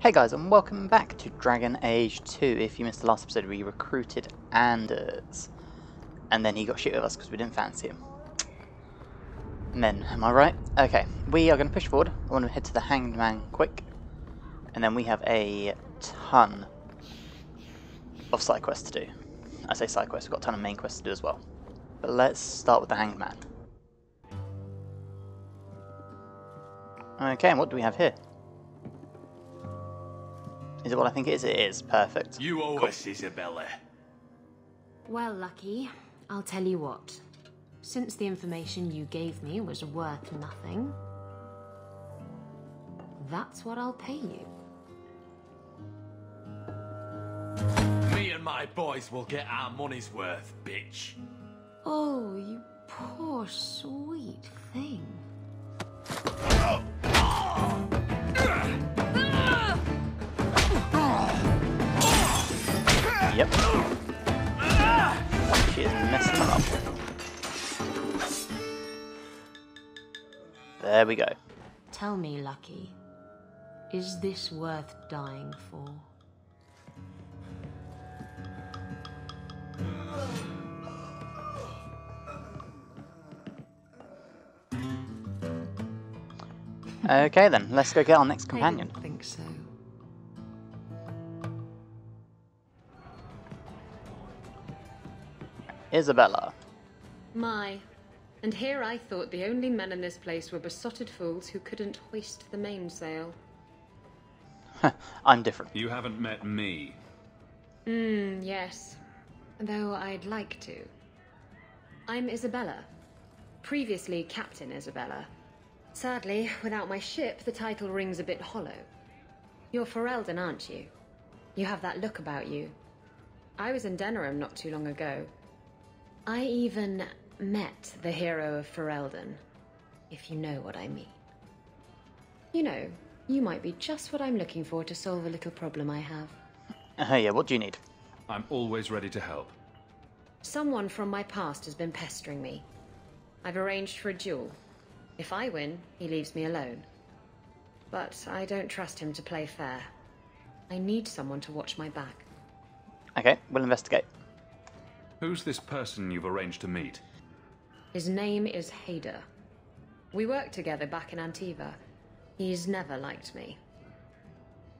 Hey guys, and welcome back to Dragon Age 2. If you missed the last episode, we recruited Anders. And then he got shit with us because we didn't fancy him. Men, am I right? Okay, we are going to push forward. I want to head to the Hanged Man quick. And then we have a ton of side quests to do. I say side quests, we've got a ton of main quests to do as well. But let's start with the Hanged Man. Okay, and what do we have here? Is it what I think it is? It is. Perfect. You owe Cool. us, Isabela. Well, Lucky, I'll tell you what. Since the information you gave me was worth nothing, that's what I'll pay you. Me and my boys will get our money's worth, bitch. Oh, you poor sweet thing. Oh! Yep. She is messing them up. There we go. Tell me, Lucky, is this worth dying for? Okay then, let's go get our next companion. I didn't think so. Isabela. My. And here I thought the only men in this place were besotted fools who couldn't hoist the mainsail. I'm different. You haven't met me. Hmm, yes. Though I'd like to. I'm Isabela. Previously Captain Isabela. Sadly, without my ship, the title rings a bit hollow. You're Ferelden, aren't you? You have that look about you. I was in Denerim not too long ago. I even met the hero of Ferelden, if you know what I mean. You know, you might be just what I'm looking for to solve a little problem I have. Uh, yeah, what do you need? I'm always ready to help. Someone from my past has been pestering me. I've arranged for a duel. If I win, he leaves me alone. But I don't trust him to play fair. I need someone to watch my back. Okay, we'll investigate. Who's this person you've arranged to meet? His name is Hayder. We worked together back in Antiva. He's never liked me.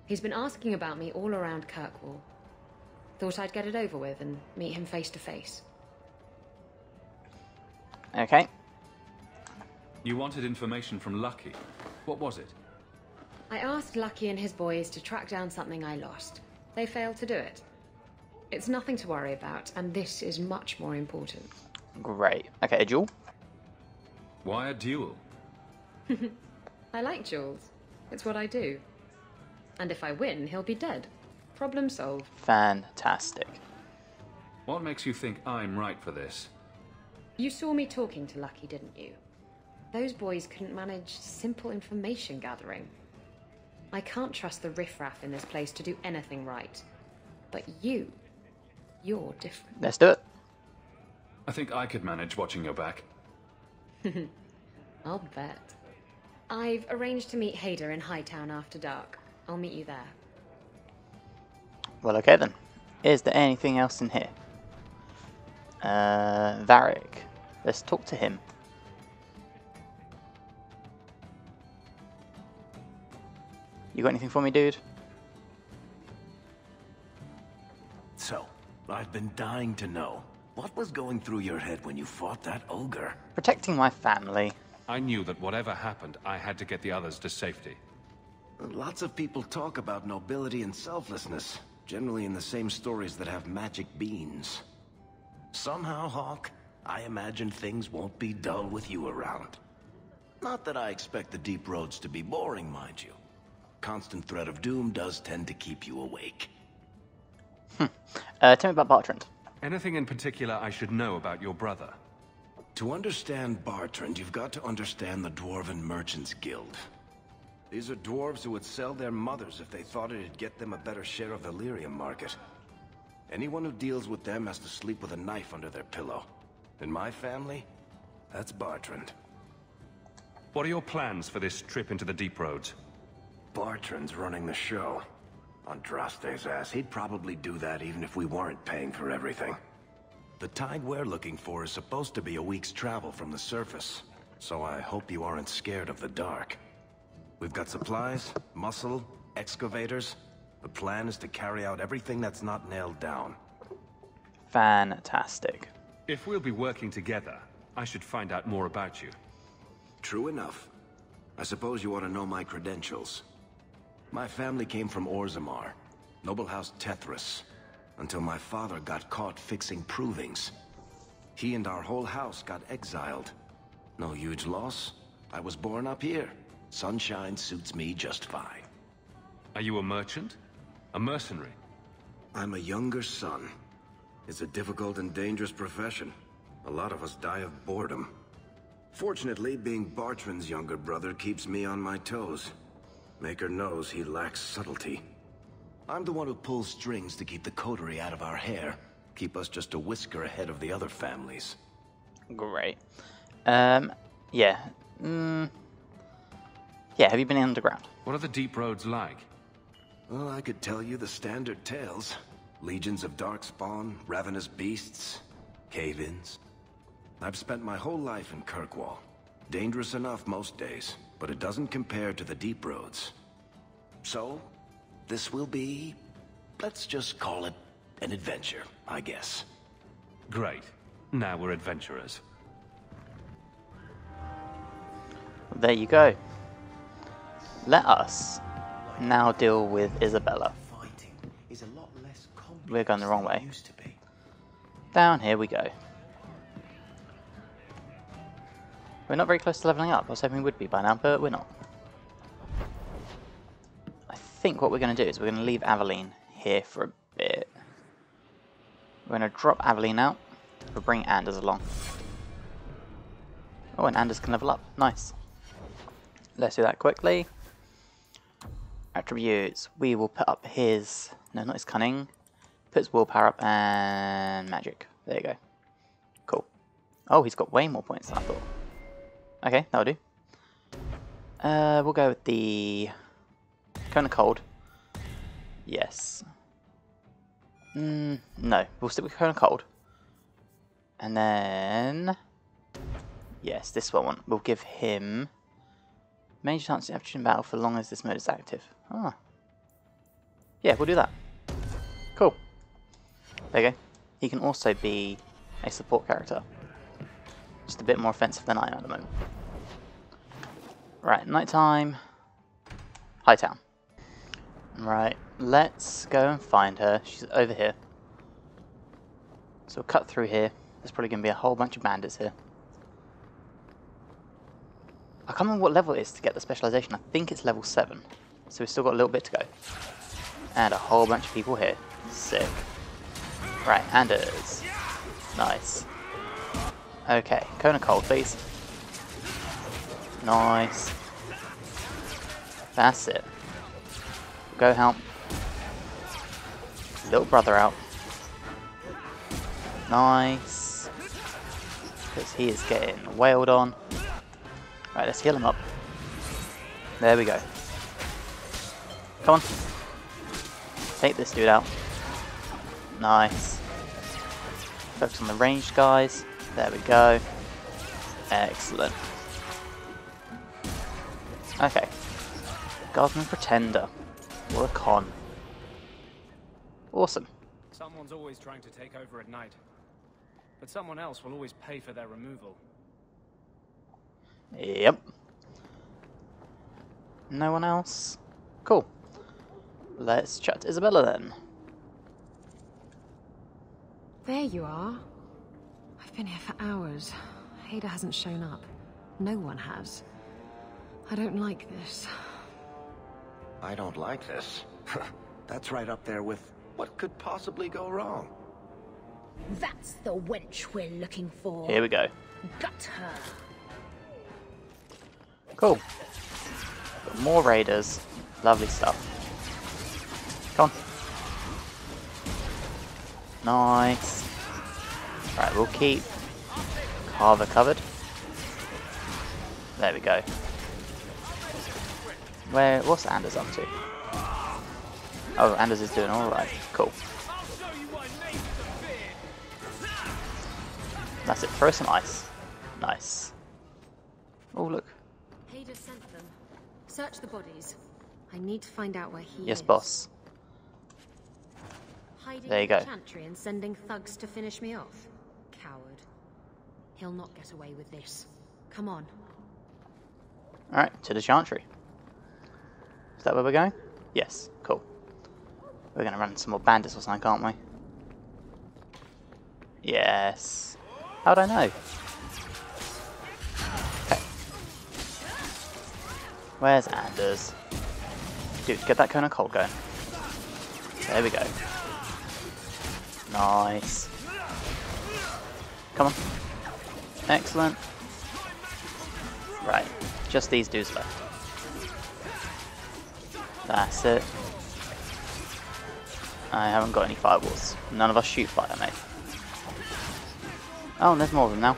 He's been asking about me all around Kirkwall. Thought I'd get it over with and meet him face to face. Okay, You wanted information from Lucky. What was it? I asked Lucky and his boys to track down something I lost. They failed to do it. It's nothing to worry about, and this is much more important. great. Okay, a duel? Why a duel? I like Jules. It's what I do. And if I win, he'll be dead. Problem solved. Fantastic. What makes you think I'm right for this? You saw me talking to Lucky, didn't you? Those boys couldn't manage simple information gathering. I can't trust the riffraff in this place to do anything right. But you, you're different. Let's do it. I think I could manage watching your back. I'll bet. I've arranged to meet Hayder in Hightown after dark. I'll meet you there. Well, okay then. Is there anything else in here? Uh, Varric. Let's talk to him. You got anything for me, dude? I've been dying to know. What was going through your head when you fought that ogre? Protecting my family. I knew that whatever happened, I had to get the others to safety. Lots of people talk about nobility and selflessness, generally in the same stories that have magic beans. Somehow, Hawke, I imagine things won't be dull with you around. Not that I expect the deep roads to be boring, mind you. Constant threat of doom does tend to keep you awake. Uh, tell me about Bartrand. Anything in particular I should know about your brother? To understand Bartrand, you've got to understand the Dwarven Merchants Guild. These are dwarves who would sell their mothers if they thought it'd get them a better share of the lyrium market. Anyone who deals with them has to sleep with a knife under their pillow. In my family, that's Bartrand. What are your plans for this trip into the deep roads? Bartrand's running the show. Andraste's ass, he'd probably do that even if we weren't paying for everything. The thaig we're looking for is supposed to be a week's travel from the surface, so I hope you aren't scared of the dark. We've got supplies, muscle, excavators. The plan is to carry out everything that's not nailed down. Fantastic. If we'll be working together, I should find out more about you. True enough. I suppose you ought to know my credentials. My family came from Orzammar, noble house Tethras, until my father got caught fixing provings. He and our whole house got exiled. No huge loss. I was born up here. Sunshine suits me just fine. Are you a merchant? A mercenary? I'm a younger son. It's a difficult and dangerous profession. A lot of us die of boredom. Fortunately, being Bartrand's younger brother keeps me on my toes. Maker knows he lacks subtlety. I'm the one who pulls strings to keep the coterie out of our hair. Keep us just a whisker ahead of the other families. Great. Um, yeah. Mm, yeah, have you been underground? What are the deep roads like? Well, I could tell you the standard tales. Legions of darkspawn, ravenous beasts, cave-ins. I've spent my whole life in Kirkwall. Dangerous enough most days, but it doesn't compare to the deep roads. So, this will be... let's just call it an adventure, I guess. Great. Now we're adventurers. There you go. Let us now deal with Isabela. Is a lot less We're going the wrong way. Used to be. Down here we go. We're not very close to leveling up. I was hoping we would be by now, but we're not. I think what we're going to do is we're going to leave Aveline here for a bit. We're going to drop Aveline out. We'll bring Anders along. Oh, and Anders can level up. Nice. Let's do that quickly. Attributes. We will put up his... No, not his cunning. Put his willpower up and magic. There you go. Cool. Oh, he's got way more points than I thought. Okay, that'll do. Uh, we'll go with the Cone of Cold. Yes. Mm, no, we'll stick with Cone of Cold. And then... Yes, this one. We'll give him... Major chance to capture in battle for long as this mode is active. Ah. Yeah, we'll do that. Cool. There you go. He can also be a support character. Just a bit more offensive than I am at the moment. Right, nighttime. Hightown. Right, let's go and find her. She's over here. So we'll cut through here. There's probably going to be a whole bunch of bandits here. I can't remember what level it is to get the specialization. I think it's level 7. So we've still got a little bit to go. And a whole bunch of people here. Sick. Right, Anders. Nice. Okay, of cold, please. Nice. That's it. Go help. Little brother out. Nice. Because he is getting wailed on. Right, let's heal him up. There we go. Come on. Take this dude out. Nice. Focus on the ranged guys. There we go. Excellent. Okay. Guardsman Pretender. What a con. Awesome. Someone's always trying to take over at night. But someone else will always pay for their removal. Yep. No one else? Cool. Let's chat to Isabela then. There you are. I've been here for hours. Hayder hasn't shown up. No one has. I don't like this. I don't like this. That's right up there with what could possibly go wrong. That's the wench we're looking for. Here we go. Gut her. Cool. Got more raiders. Lovely stuff. Come on. Nice. Right, we'll keep Carver covered. There we go. Where, what's Anders up to? Oh, Anders is doing alright. Cool. That's it. Throw some ice. Nice. Oh, look. Hayder sent them. Search the bodies. I need to find out where he Yes, is. boss. Hiding There you go. chantry and sending thugs to finish me off. Coward. He'll not get away with this. Come on. Alright, to the Chantry. Is that where we're going? Yes, cool. We're gonna run some more bandits or something, can't we? Yes. How'd I know? Okay. Where's Anders? Dude, get that cone of cold going. There we go. Nice. Come on. Excellent. Right, just these dudes left. That's it. I haven't got any fireballs. None of us shoot fire, mate. Oh, there's more of them now.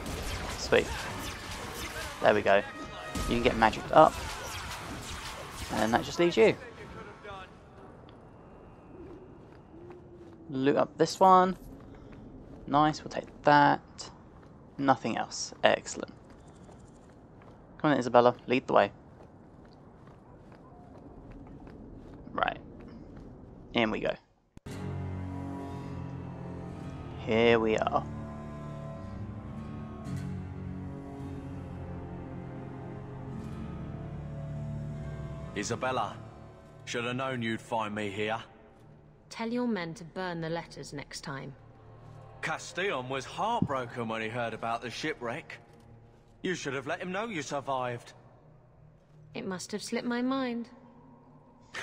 Sweet. There we go. You can get magic up. And that just leaves you. Loot up this one. Nice, we'll take that. Nothing else. Excellent. Come on, Isabela, lead the way. Right. In we go. Here we are. Isabela, should have known you'd find me here. Tell your men to burn the letters next time. Castillon was heartbroken when he heard about the shipwreck. You should have let him know you survived. It must have slipped my mind.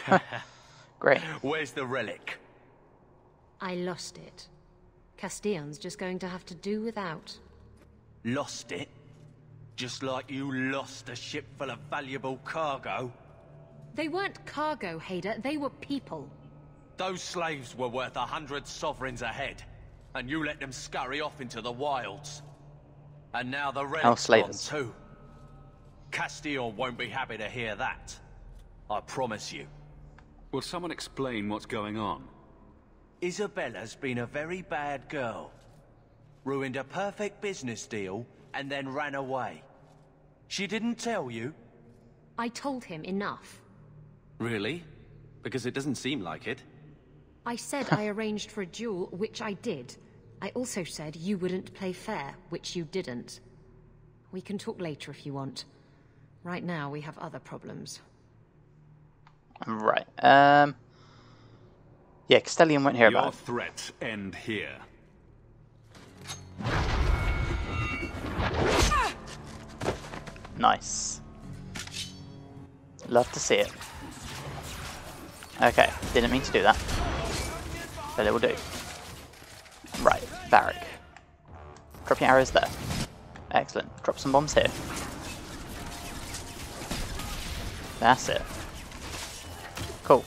Great. Where's the relic? I lost it. Castillon's just going to have to do without. Lost it? Just like you lost a ship full of valuable cargo? They weren't cargo, Hayder. They were people. Those slaves were worth a hundred sovereigns a head, and you let them scurry off into the wilds. And now the relic's gone slavers. too. Castillon won't be happy to hear that. I promise you. Will someone explain what's going on? Isabela's been a very bad girl. Ruined a perfect business deal, and then ran away. She didn't tell you? I told him enough. Really? Because it doesn't seem like it. I said I arranged for a duel, which I did. I also said you wouldn't play fair, which you didn't. We can talk later if you want. Right now, we have other problems. Right. Um. Yeah, Castillon won't hear Your about it. threats end here. Nice. Love to see it. Okay, didn't mean to do that. But it will do. Right, Varric. Drop your arrows there. Excellent. Drop some bombs here. That's it. Cool.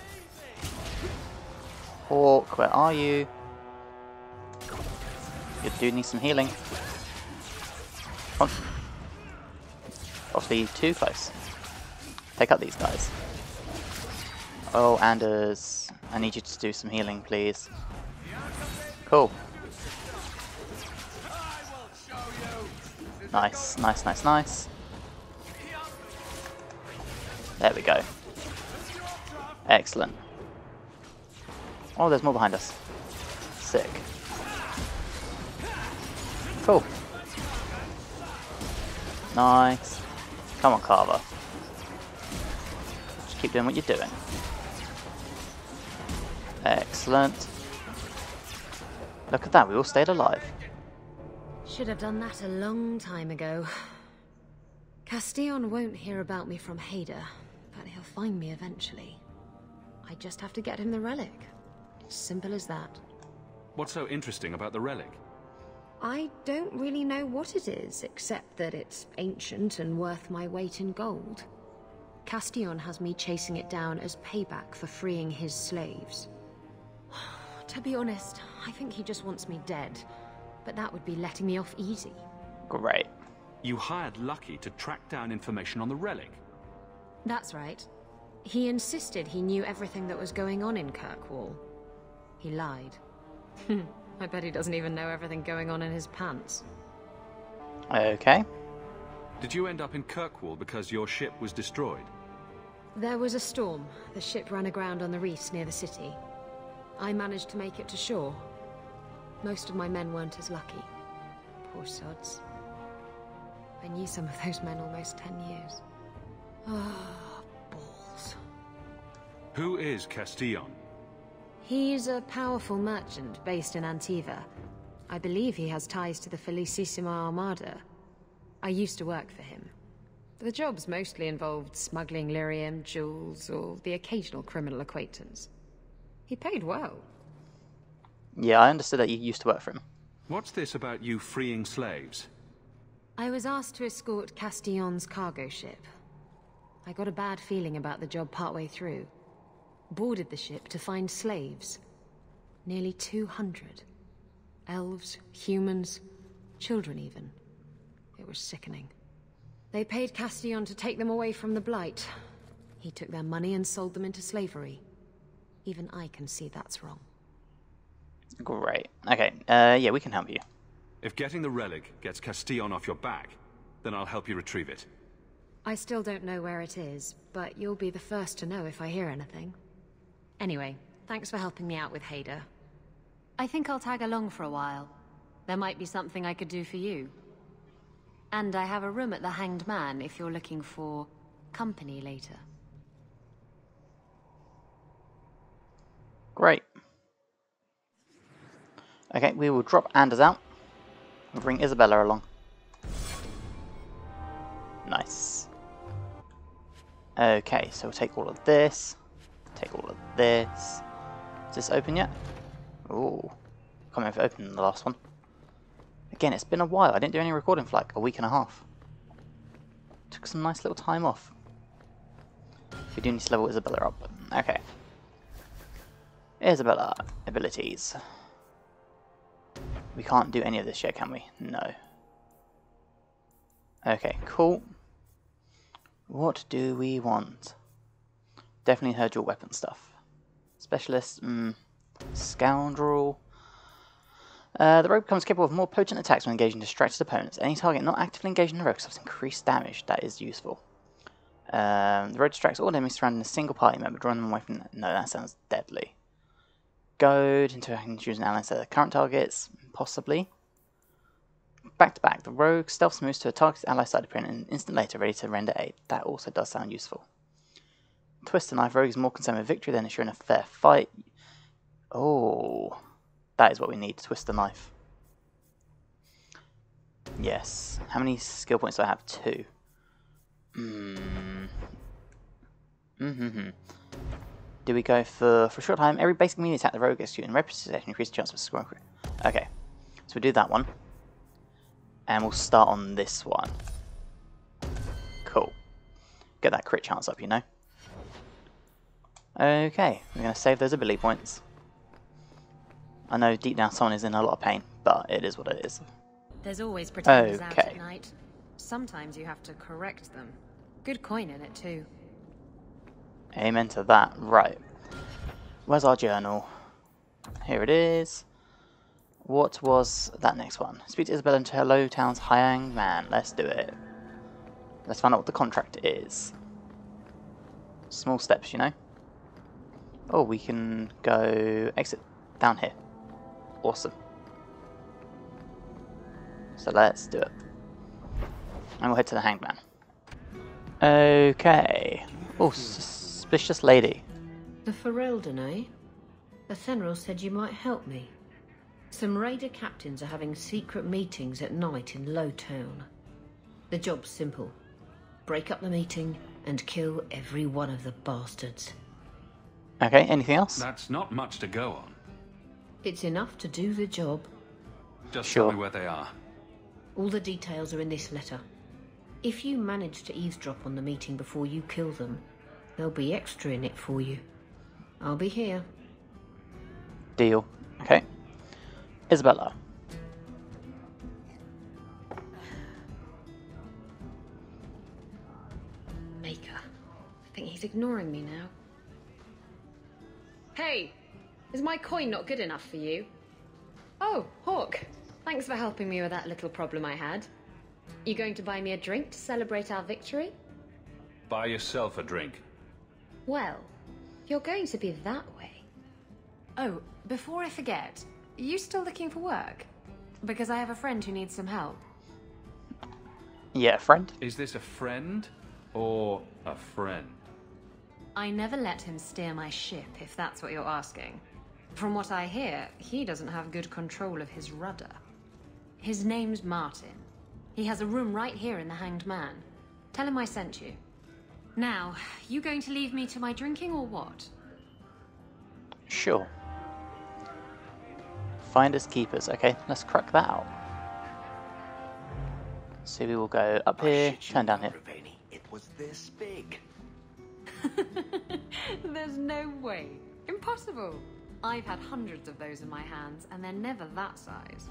Hawke, where are you? You do need some healing. Come on. Obviously too close. Take out these guys. Oh, Anders, I need you to do some healing, please. Cool. Nice, nice, nice, nice. There we go. Excellent. Oh, there's more behind us. Sick. Cool. Nice. Come on, Carver. Just keep doing what you're doing. Excellent. Look at that, we all stayed alive. Should have done that a long time ago. Castillon won't hear about me from Hayder, but he'll find me eventually. I just have to get him the relic. Simple as that. What's so interesting about the relic? I don't really know what it is, except that it's ancient and worth my weight in gold. Castillon has me chasing it down as payback for freeing his slaves. to be honest, I think he just wants me dead, but that would be letting me off easy. Great. You hired Lucky to track down information on the relic. That's right. He insisted he knew everything that was going on in Kirkwall. He lied. I bet he doesn't even know everything going on in his pants. Okay. Did you end up in Kirkwall because your ship was destroyed? There was a storm. The ship ran aground on the reefs near the city. I managed to make it to shore. Most of my men weren't as lucky. Poor sods. I knew some of those men almost ten years. Ah, balls. Who is Castillon? He's a powerful merchant based in Antiva. I believe he has ties to the Felicissima Armada. I used to work for him. The jobs mostly involved smuggling lyrium, jewels, or the occasional criminal acquaintance. He paid well. Yeah, I understood that you used to work for him. What's this about you freeing slaves? I was asked to escort Castillon's cargo ship. I got a bad feeling about the job partway through. Boarded the ship to find slaves. Nearly 200. Elves, humans, children even. It was sickening. They paid Castillon to take them away from the Blight. He took their money and sold them into slavery. Even I can see that's wrong. Great. Okay, uh, yeah, we can help you. If getting the relic gets Castillon off your back, then I'll help you retrieve it. I still don't know where it is, but you'll be the first to know if I hear anything. Anyway, thanks for helping me out with Hayder. I think I'll tag along for a while. There might be something I could do for you. And I have a room at the Hanged Man if you're looking for company later. Great. Okay, we will drop Anders out. and bring Isabela along. Nice. Okay, so we'll take all of this. Take all of this. Is this open yet? Ooh. Can't remember if it opened the last one. Again, it's been a while. I didn't do any recording for like a week and a half. Took some nice little time off. We do need to level Isabela up. Okay. Isabela. Abilities. We can't do any of this yet, can we? No. Okay, cool. What do we want? Definitely her dual weapon stuff. Specialist, mm, scoundrel. Uh, the rogue becomes capable of more potent attacks when engaging distracted opponents. Any target not actively engaged in the rogue suffers increased damage. That is useful. Um, the rogue distracts all enemies surrounding a single party member, drawing them away from... No, that sounds deadly. Goad, into choose an ally instead of current targets, possibly. Back to back, the rogue stealth moves to a target ally side and an instant later ready to render aid. That also does sound useful. Twist the knife, rogue is more concerned with victory than ensuring a fair fight. Oh, that is what we need, twist the knife. Yes. How many skill points do I have? Two. Hmm. Do we go for, for a short time, every basic melee attack the rogue executes in rapid succession increases the chance of a crit. Okay, so we do that one. And we'll start on this one. Cool. Get that crit chance up, you know. Okay, we're going to save those ability points. I know deep down someone is in a lot of pain, but it is what it is. There's always pretenders out at night. Sometimes you have to correct them. Good coin in it too. Amen to that. Right. Where's our journal? Here it is. What was that next one? Speak to Isabela and Hello Town's Hanged Man. Let's do it. Let's find out what the contract is. Small steps, you know. Oh, we can go exit down here. Awesome. So let's do it. And we'll head to the Hanged Man. Okay. Oh, suspicious lady. The Ferelden, eh? Athenril said you might help me. Some raider captains are having secret meetings at night in Lowtown. The job's simple. Break up the meeting and kill every one of the bastards. Okay, anything else? That's not much to go on. It's enough to do the job. Just Sure. tell me where they are. All the details are in this letter. If you manage to eavesdrop on the meeting before you kill them, there'll be extra in it for you. I'll be here. Deal. Okay. Isabela. Maker. I think he's He's ignoring me now. Hey, is my coin not good enough for you? Oh, Hawke. Thanks for helping me with that little problem I had. You going to buy me a drink to celebrate our victory? Buy yourself a drink. Well, you're going to be that way. Oh, before I forget, are you still looking for work? Because I have a friend who needs some help. Yeah, friend. Is this a friend or a friend? I never let him steer my ship, if that's what you're asking. From what I hear, he doesn't have good control of his rudder. His name's Martin. He has a room right here in the Hanged Man. Tell him I sent you. Now, you going to leave me to my drinking or what? Sure. Finders keepers. Okay, let's crack that out. So we will go up oh, here, turn down here. It was this big. There's no way. Impossible. I've had hundreds of those in my hands, and they're never that size.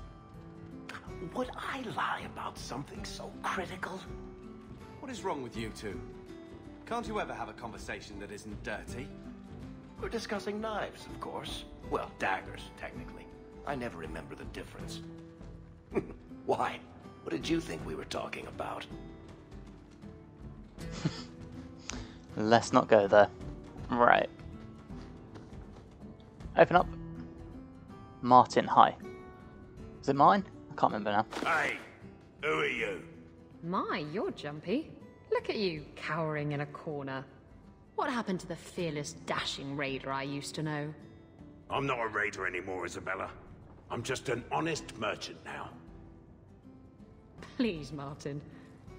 Would I lie about something so critical? What is wrong with you two? Can't you ever have a conversation that isn't dirty? We're discussing knives, of course. Well, daggers, technically. I never remember the difference. Why? What did you think we were talking about? Let's not go there. Right. Open up. Martin, hi. Is it mine? I can't remember now. Hey, who are you? My, you're jumpy. Look at you, cowering in a corner. What happened to the fearless, dashing raider I used to know? I'm not a raider anymore, Isabela. I'm just an honest merchant now. Please, Martin.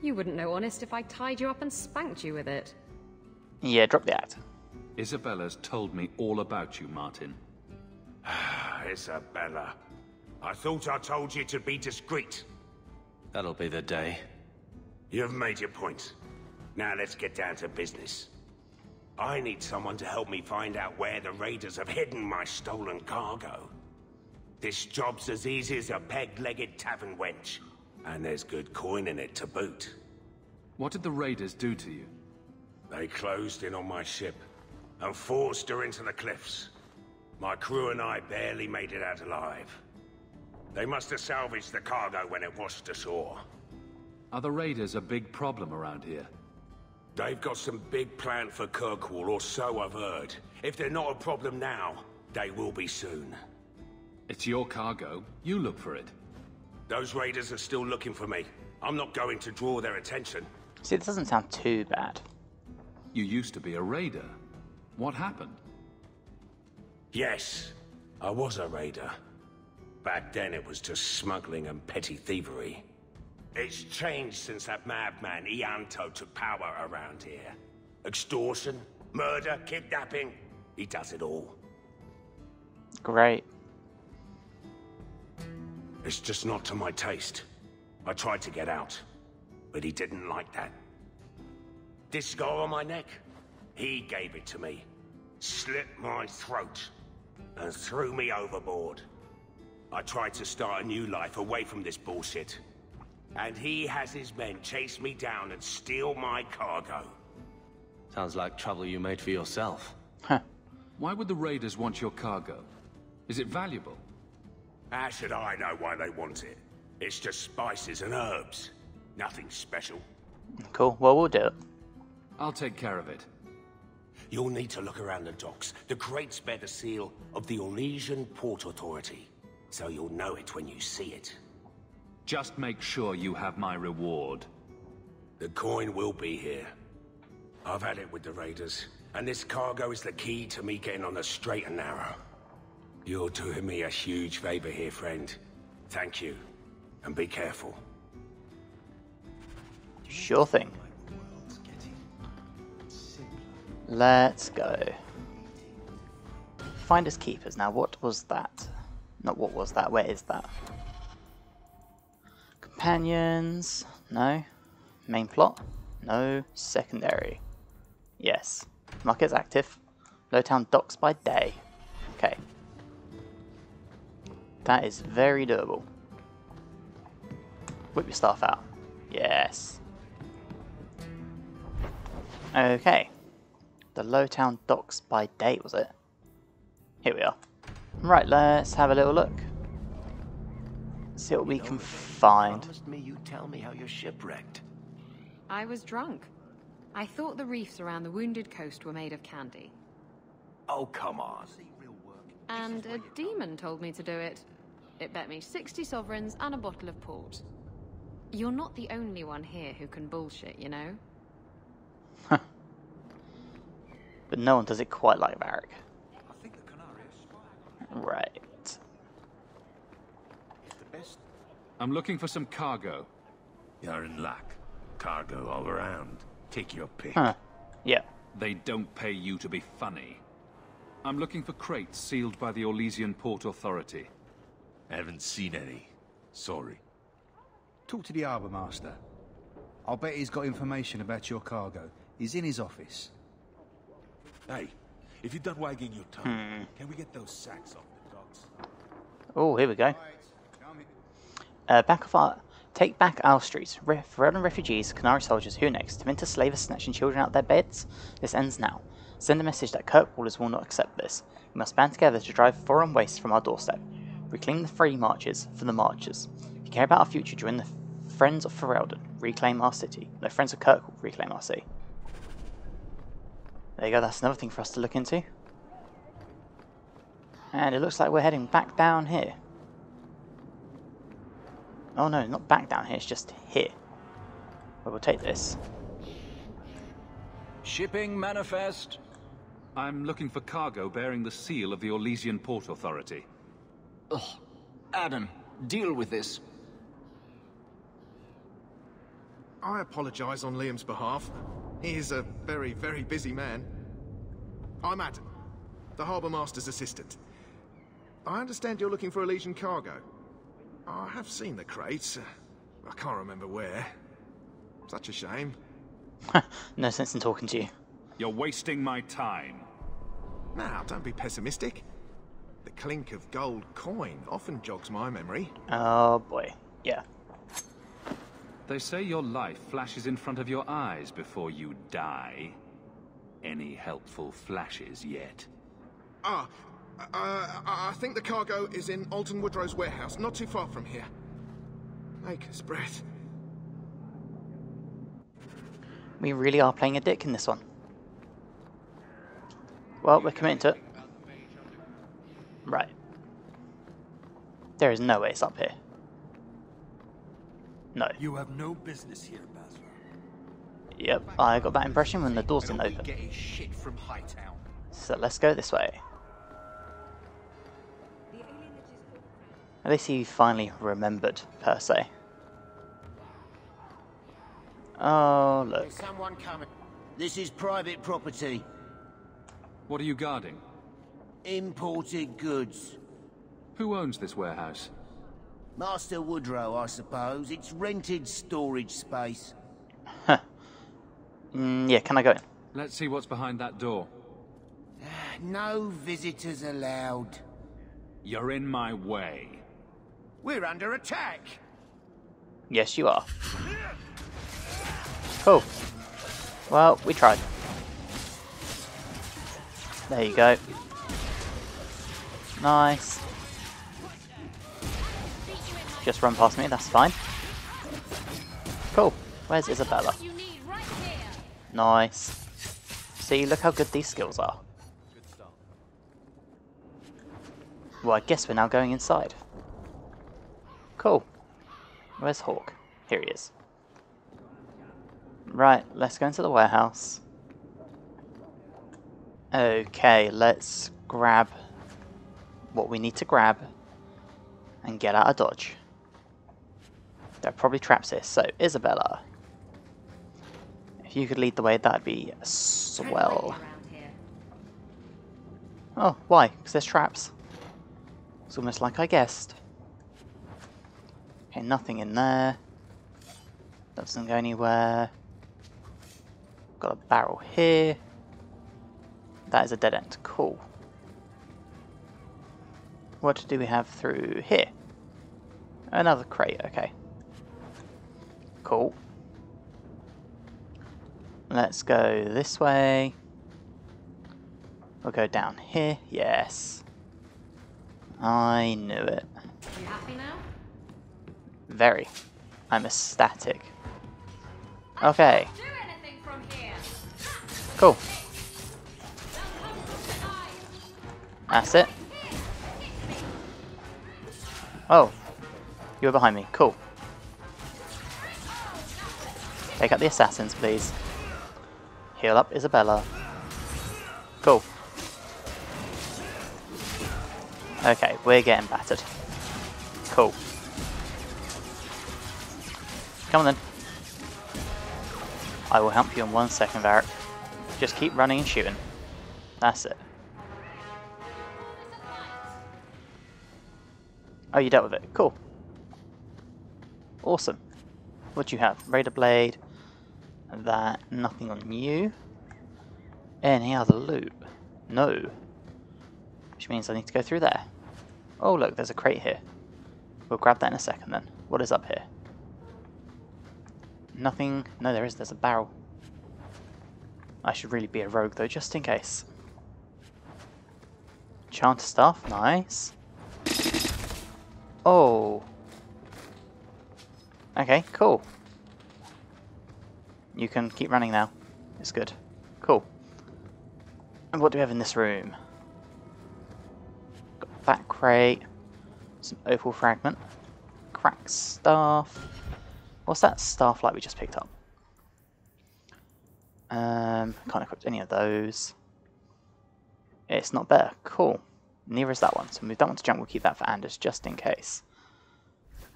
You wouldn't know honest if I tied you up and spanked you with it. Yeah, drop the act. Isabela's told me all about you, Martin. Ah, Isabela. I thought I told you to be discreet. That'll be the day. You've made your point. Now let's get down to business. I need someone to help me find out where the raiders have hidden my stolen cargo. This job's as easy as a peg-legged tavern wench. And there's good coin in it to boot. What did the raiders do to you? They closed in on my ship and forced her into the cliffs. My crew and I barely made it out alive. They must have salvaged the cargo when it washed ashore. Are the raiders a big problem around here? They've got some big plan for Kirkwall, or so I've heard. If they're not a problem now, they will be soon. It's your cargo. You look for it. Those raiders are still looking for me. I'm not going to draw their attention. See, this doesn't sound too bad. You used to be a raider. What happened? Yes, I was a raider. Back then it was just smuggling and petty thievery. It's changed since that madman Ianto took power around here. Extortion, murder, kidnapping. He does it all. Great. It's just not to my taste. I tried to get out, but he didn't like that. This scar on my neck, he gave it to me. Slit my throat and threw me overboard. I tried to start a new life away from this bullshit. And he has his men chase me down and steal my cargo. Sounds like trouble you made for yourself. Huh. Why would the raiders want your cargo? Is it valuable? How should I know why they want it? It's just spices and herbs. Nothing special. Cool. Well, we'll do it. I'll take care of it. You'll need to look around the docks. The crates bear the seal of the Orlesian Port Authority. So you'll know it when you see it. Just make sure you have my reward. The coin will be here. I've had it with the raiders, and this cargo is the key to me getting on the straight and narrow. You're doing me a huge favor here, friend. Thank you, and be careful. Sure thing. Let's go. Finders keepers. Now, what was that? Not what was that. Where is that? Companions. No. Main plot. No. Secondary. Yes. Market's active. Lowtown docks by day. Okay. That is very doable. Whip your staff out. Yes. Okay. The Lowtown docks by day, was it? Here we are. Right, let's have a little look. See what we can find. Promised me you'd tell me how you're shipwrecked. I was drunk. I thought the reefs around the wounded coast were made of candy. Oh, come on. And a demon told me to do it. It bet me 60 sovereigns and a bottle of port. You're not the only one here who can bullshit, you know? But no one does it quite like Varric. Right. I'm looking for some cargo. You're in luck. Cargo all around. Take your pick. Huh. Yeah. They don't pay you to be funny. I'm looking for crates sealed by the Orlesian Port Authority. I Haven't seen any. Sorry. Talk to the harbour master. I'll bet he's got information about your cargo. He's in his office. Hey, if you're done wagging your tongue, hmm. can we get those sacks off the docks? Oh, here we go. Uh, back of our, take back our streets. Re Ferelden refugees, Qunari soldiers, who next? Tevinter slavers snatching children out of their beds? This ends now. Send a message that Kirkwallers will not accept this. We must band together to drive foreign waste from our doorstep. Reclaim the free marches for the marchers. If you care about our future, join the Friends of Ferelden. Reclaim our city. No, Friends of Kirkwall reclaim our city. There you go, that's another thing for us to look into. And it looks like we're heading back down here. Oh no, not back down here, it's just here. Well, we'll take this. Shipping manifest. I'm looking for cargo bearing the seal of the Orlesian Port Authority. Ugh. Adam, deal with this. I apologise on Liam's behalf. He is a very, very busy man. I'm Adam, the Harbour Master's assistant. I understand you're looking for Orlesian cargo. I have seen the crates. I can't remember where. Such a shame. no sense in talking to you. You're wasting my time. Now, don't be pessimistic. The clink of gold coin often jogs my memory. Oh boy, yeah. They say your life flashes in front of your eyes before you die. Any helpful flashes yet? Ah, uh, I think the cargo is in Alton Woodrow's warehouse, not too far from here. Maker's breath. We really are playing a dick in this one. Well, we're committing to it. Right. There is no way it's up here. No. You have no business here, Basra. Yep, I got that impression when the doors didn't open. Shit from Hightown. So let's go this way. At least he finally remembered, per se. Oh, look. There's someone coming. This is private property. What are you guarding? Imported goods. Who owns this warehouse? Master Woodrow, I suppose. It's rented storage space. Huh. Mm, yeah, can I go in? Let's see what's behind that door. No visitors allowed. You're in my way. We're under attack. Yes, you are. Cool. Well, we tried. There you go. Nice. Just run past me, that's fine. Cool. Where's Isabela? Nice. See, look how good these skills are. Well, I guess we're now going inside. Cool. Where's Hawke? Here he is. Right, let's go into the warehouse. Okay, let's grab what we need to grab and get out of Dodge. There are probably traps here, so Isabela. If you could lead the way, that'd be swell. Oh, why? Because there's traps. It's almost like I guessed. Okay, nothing in there. That doesn't go anywhere. Got a barrel here. That is a dead end. Cool. What do we have through here? Another crate, okay. Cool. Let's go this way. We'll go down here. Yes. I knew it. You happy now? Very. I'm ecstatic. Okay. Do anything from here. Cool. That's it. Oh. You were behind me. Cool. Take out the assassins, please. Heal up Isabela. Cool. Okay, we're getting battered. Come on then. I will help you in one second, Varric. Just keep running and shooting. That's it. Oh, you dealt with it. Cool. Awesome. What do you have? Raider Blade. That. Nothing on you. Any other loot? No. Which means I need to go through there. Oh look, there's a crate here. We'll grab that in a second then. What is up here? Nothing. No, there is. There's a barrel. I should really be a rogue though, just in case. Chant stuff. Nice. Oh. Okay, cool. You can keep running now. It's good. Cool. And what do we have in this room? Got that crate. Some opal fragment. Crack staff. What's that like we just picked up? Um, can't equip any of those. It's not better. Cool. Neither is that one. So move that one to junk. We'll keep that for Anders just in case.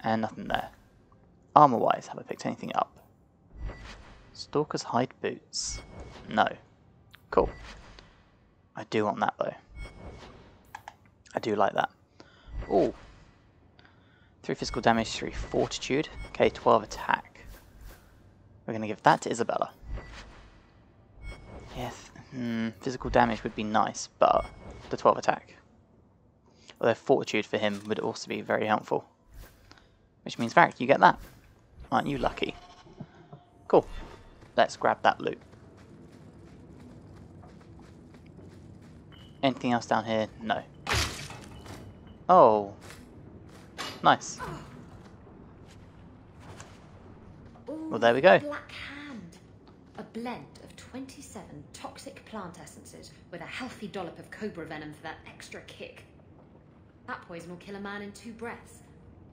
And nothing there. Armor wise, have I picked anything up? Stalker's hide boots. No. Cool. I do want that though. I do like that. Oh. 3 physical damage, 3 fortitude. Okay, 12 attack. We're going to give that to Isabela. Yeah, hmm, physical damage would be nice, but the 12 attack. Although fortitude for him would also be very helpful. Which means, Varric, you get that. Aren't you lucky? Cool. Let's grab that loot. Anything else down here? No. Oh. Nice. Well, there we go. Black Hand. A blend of 27 toxic plant essences with a healthy dollop of cobra venom for that extra kick. That poison will kill a man in two breaths.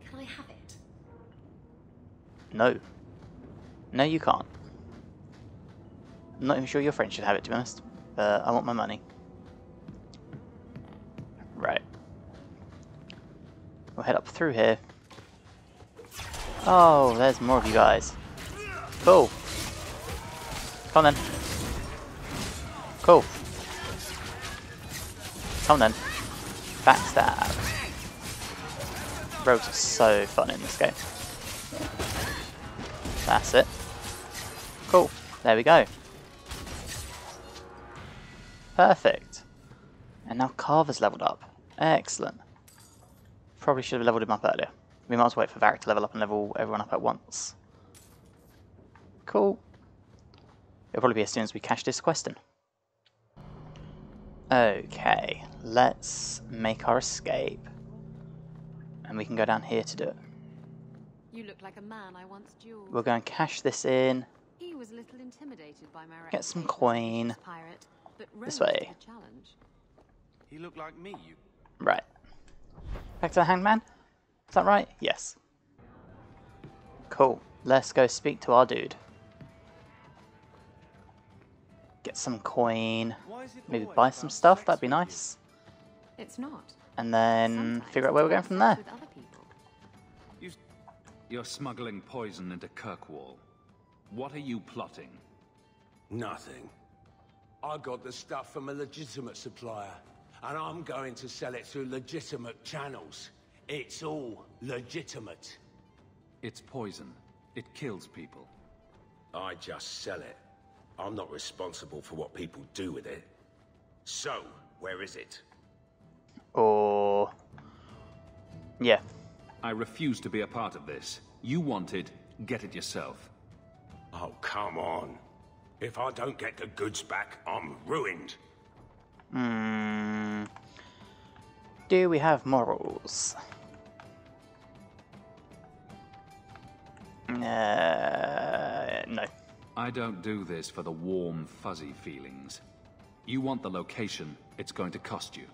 Can I have it? No. No, you can't. I'm not even sure your friend should have it, to be honest. But I want my money. We'll head up through here. Oh, there's more of you guys. Cool. Come on then. Cool. Come on then. Backstab. Rogues are so fun in this game. That's it. Cool. There we go. Perfect. And now Carver's leveled up. Excellent. Probably should have leveled him up earlier. We might as well wait for Varric to level up and level everyone up at once. Cool. It'll probably be as soon as we cash this quest in. Okay, let's make our escape. And we can go down here to do it. You look like a man I once dueled. We'll go and cash this in. He was a little intimidated by my Get some reputation as a coin. pirate, but This way. He looked like me, you. Right. Back to the Hanged Man? Is that right? Yes. Cool. Let's go speak to our dude. Get some coin. Maybe buy some stuff, that'd be nice. It's not. And then figure out where we're going from there. With other people. You're smuggling poison into Kirkwall. What are you plotting? Nothing. I got the stuff from a legitimate supplier, and I'm going to sell it through legitimate channels. It's all legitimate. It's poison. It kills people. I just sell it. I'm not responsible for what people do with it. So, where is it? Or. Yeah. I refuse to be a part of this. You want it, get it yourself. Oh, come on. If I don't get the goods back, I'm ruined. Hmm. Do we have morals? Uh, no. I don't do this for the warm, fuzzy feelings. You want the location, it's going to cost you.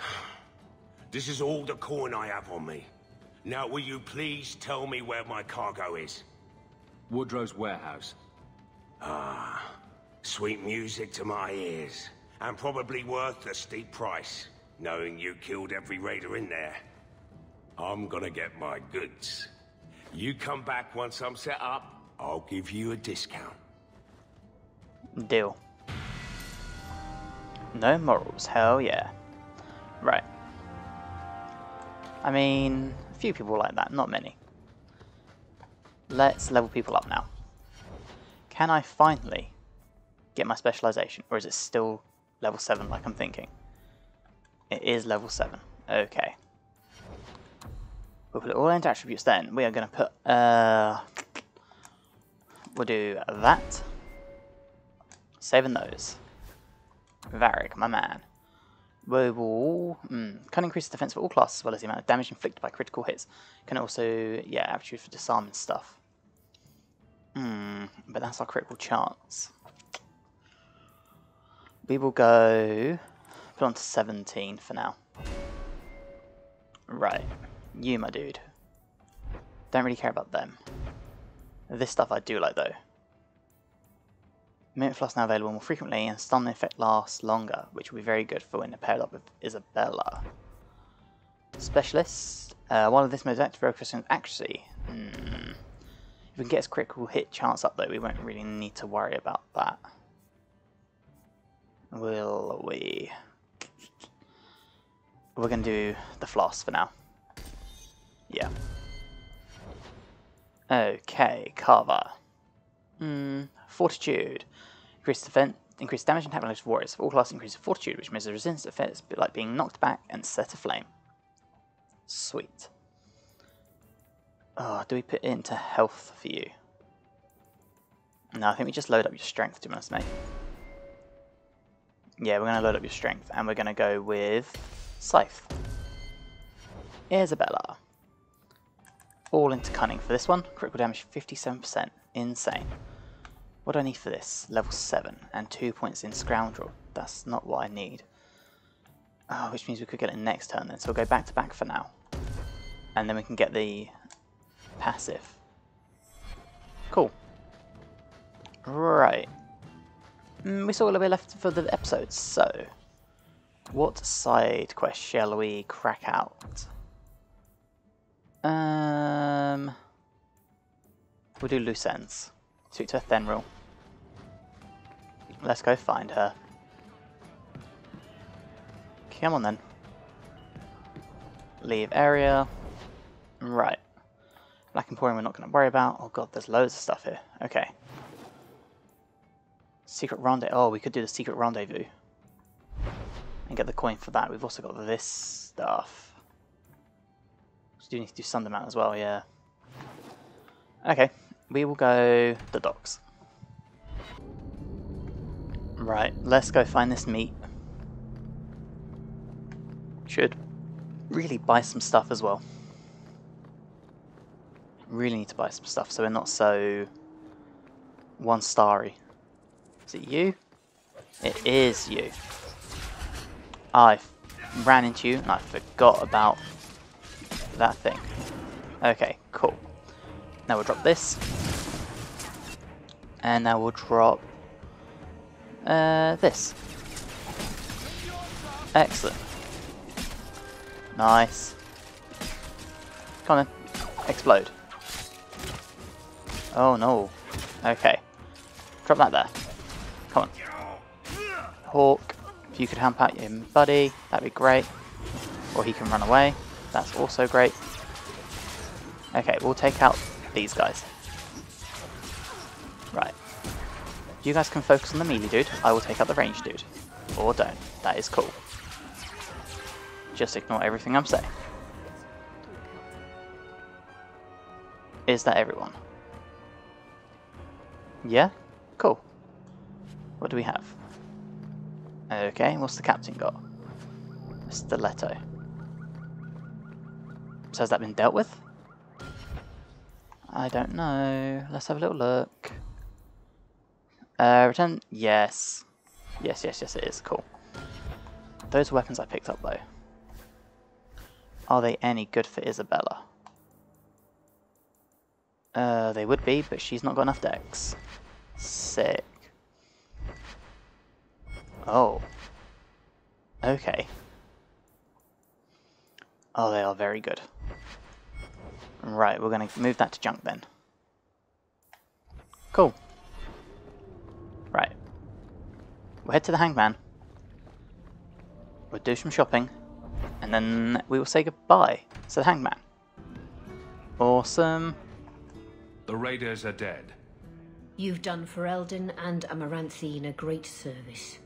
This is all the coin I have on me. Now, will you please tell me where my cargo is? Woodrow's warehouse. Ah, sweet music to my ears. And probably worth a steep price, knowing you killed every raider in there. I'm gonna get my goods. You come back once I'm set up, I'll give you a discount. Deal. No morals, hell yeah. Right. I mean, a few people like that, not many. Let's level people up now. Can I finally get my specialization, or is it still level 7 like I'm thinking? It is level 7. Okay. We'll put it all into attributes then. We are going to put, uh, we'll do that. Saving those. Varric, my man. We will, mm, can increase the defense for all classes as well as the amount of damage inflicted by critical hits. Can also, yeah, aptitude for disarm and stuff. Hmm, but that's our critical chance. We will go, put on to 17 for now. Right. You, my dude. Don't really care about them. This stuff I do like, though. Minute Floss now available more frequently, and stun effect lasts longer, which will be very good for when paired up with Isabela. Specialist. Uh, while this mode is active, focus on accuracy. Hmm. If we can get his critical hit chance up, though, we won't really need to worry about that. Will we? We're going to do the floss for now. Yeah. Okay, Carver. Hmm, Fortitude. Increased defense, increase damage and attack warriors. All classes, increase Fortitude, which measures resistance effects, a bit like being knocked back and set aflame. Sweet. Oh, do we put it into health for you? No, I think we just load up your strength, to be honest, mate. Yeah, we're going to load up your strength, and we're going to go with Scythe. Isabela. All into cunning for this one. Critical damage 57%. Insane. What do I need for this? Level 7 and 2 points in Scoundrel. That's not what I need. Oh, which means we could get it next turn then. So we'll go back to back for now. And then we can get the passive. Cool. Right. Mm, we saw a little bit left for the episodes, so what side quest shall we crack out? Um, we'll do loose ends. Speak to Athenril. Let's go find her. Come on then. Leave area. Right. Black Emporium we're not going to worry about. Oh god, there's loads of stuff here. Okay. Secret Rendezvous. Oh, we could do the Secret Rendezvous. And get the coin for that. We've also got this stuff. We do need to do Sundermount as well, yeah. Okay, we will go the docks. Right, let's go find this meat. Should really buy some stuff as well. Really need to buy some stuff so we're not so one starry. Is it you? It is you. I ran into you and I forgot about that thing. Okay, cool. Now we'll drop this. And now we'll drop uh, this. Excellent. Nice. Come on Explode. Oh no. Okay. Drop that there. Come on. Hawke, if you could help out your buddy, that'd be great. Or he can run away. That's also great. Okay, we'll take out these guys. Right. You guys can focus on the melee dude. I will take out the range dude. Or don't. That is cool. Just ignore everything I'm saying. Is that everyone? Yeah? Cool. What do we have? Okay, what's the captain got? A stiletto. So has that been dealt with? I don't know. Let's have a little look. Uh, return. Yes. Yes, yes, yes, it is. Cool. Those weapons I picked up, though. Are they any good for Isabela? Uh, they would be, but she's not got enough dex. Sick. Oh. Okay. Oh, they are very good. Right, we're going to move that to junk then. Cool. Right. We'll head to the Hanged Man. We'll do some shopping. And then we will say goodbye to the Hanged Man. Awesome. The raiders are dead. You've done for Ferelden and Amaranthine a great service.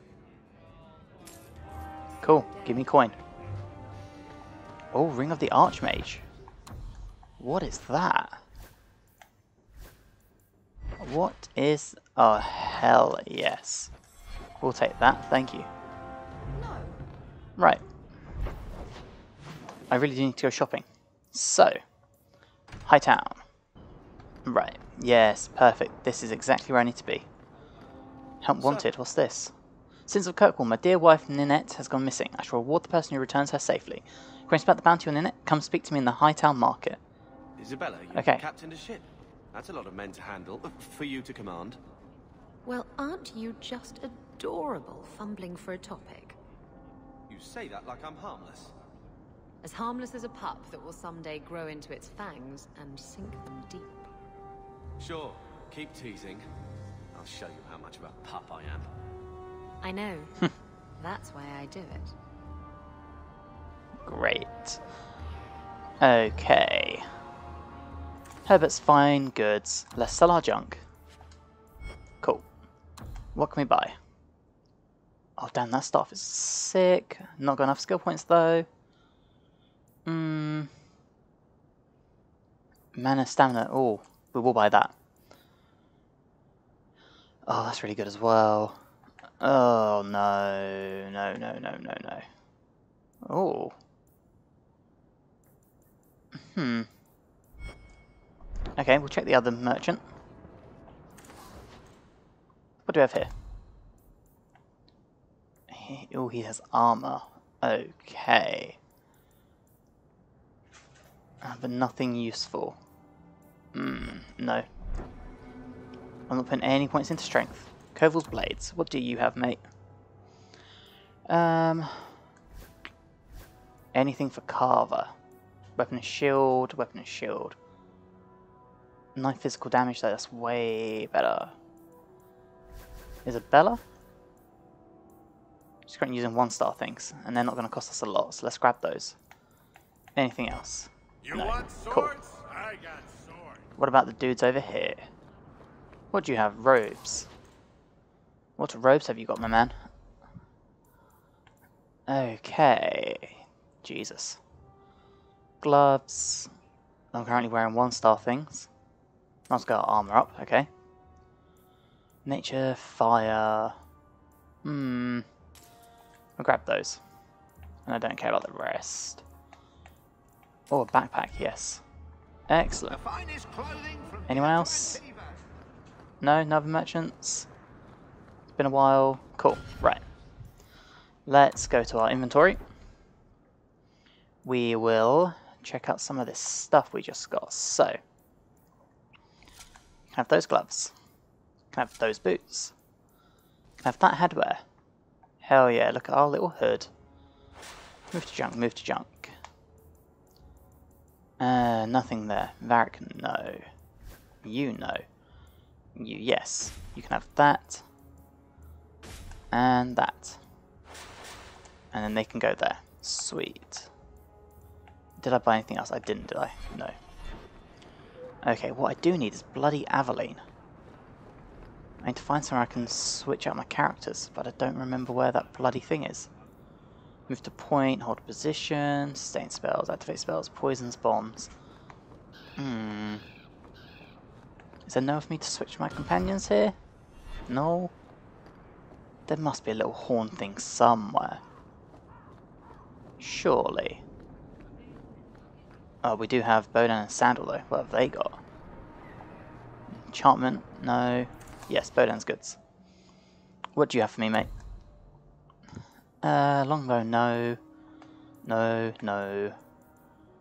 Cool. Give me coin. Oh, Ring of the Archmage. What is that? What is... Oh, hell yes. We'll take that, thank you. Right. I really do need to go shopping. So, High Town. Right, yes, perfect. This is exactly where I need to be. Help wanted, what's this? Since of Kirkwall, my dear wife Ninette has gone missing. I shall reward the person who returns her safely. Questions about the bounty on Ninette? Come speak to me in the Hightown Market. Isabela, you Okay. captained a ship. That's a lot of men to handle, uh, for you to command. Well, aren't you just adorable fumbling for a topic? You say that like I'm harmless. As harmless as a pup that will someday grow into its fangs and sink them deep. Sure, keep teasing. I'll show you how much of a pup I am. I know. That's why I do it. Great. Okay. Herbert's fine goods. Let's sell our junk. Cool. What can we buy? Oh damn, that stuff is sick. Not got enough skill points though. Hmm. Mana stamina. Oh, we will buy that. Oh, that's really good as well. Oh no, no, no, no, no, no. Oh. Hmm. Okay, we'll check the other merchant. What do we have here? He, oh, he has armor. Okay. Uh, but nothing useful. Hmm, no. I'm not putting any points into strength. Koval's blades. What do you have, mate? Um, anything for Carver. Weapon and shield, weapon and shield. Nine physical damage though, that's way better. Isabela? She's currently using one star things, and they're not going to cost us a lot, so let's grab those. Anything else? You No. want Cool. swords? I got swords. What about the dudes over here? What do you have? Robes. What robes have you got, my man? Okay. Jesus. Gloves. I'm currently wearing one star things. I've got armor up, okay. Nature, fire. Hmm. I'll grab those. And I don't care about the rest. Oh, a backpack, yes. Excellent. Anyone else? No, another other merchants? Been a while. Cool, right. Let's go to our inventory. We will check out some of this stuff we just got. So, can have those gloves. Can have those boots. Can have that headwear. Hell yeah, look at our little hood. Move to junk, move to junk. Uh, nothing there. Varric, no. You know. You, yes. You can have that. And that. And then they can go there. Sweet. Did I buy anything else? I didn't, did I? No. Okay, what I do need is bloody Aveline. I need to find somewhere I can switch out my characters, but I don't remember where that bloody thing is. Move to point, hold position, sustain spells, activate spells, poisons, bombs. Hmm. Is there nowhere for me to switch my companions here? No. There must be a little horn thing somewhere. Surely. Oh, we do have Bodan and Sandal though. What have they got? Enchantment? No. Yes, Bodan's goods. What do you have for me, mate? Uh, longbow, no. No, no.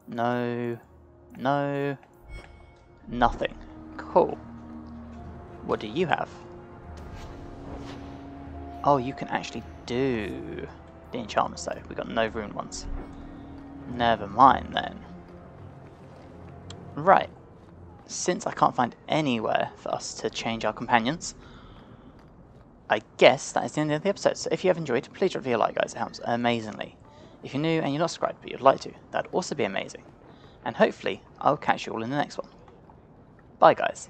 No. No. Nothing. Cool. What do you have? Oh, you can actually do the enchantments though. We got no rune ones. Never mind then. Right. Since I can't find anywhere for us to change our companions, I guess that is the end of the episode. So if you have enjoyed, please drop a like, guys. It helps amazingly. If you're new and you're not subscribed but you'd like to, that'd also be amazing. And hopefully, I'll catch you all in the next one. Bye, guys.